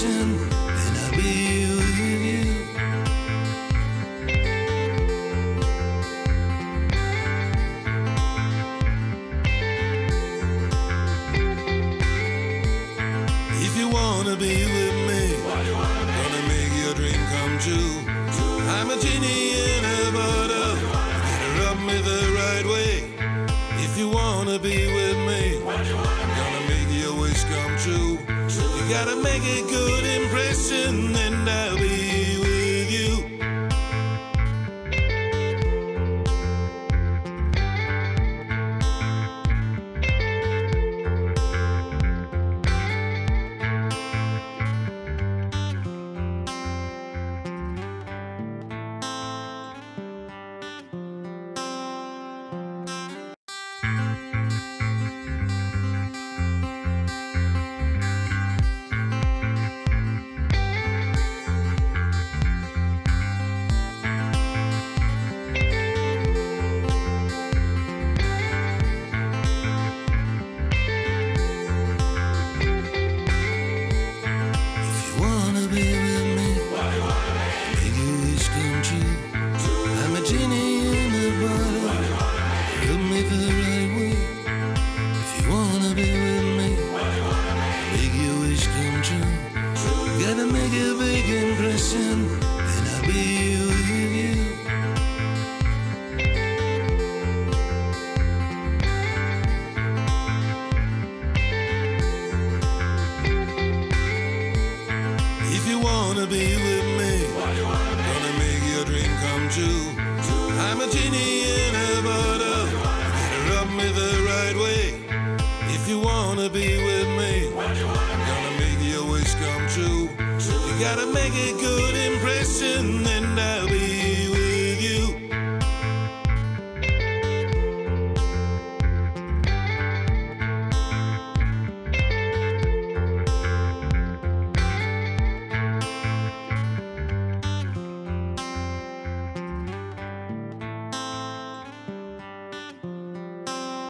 be with. If you wanna be with me, gonna make your dream come true. I'm a genie in a bottle, rub me the right way. If you wanna be with me, gonna wish come true. You gotta make a good impression, and I'll be wanna be with me, gonna make your dream come true. I'm a genie in a bottle. Rub me the right way. If you wanna be with me, gonna make your wish come true. You gotta make a good impression,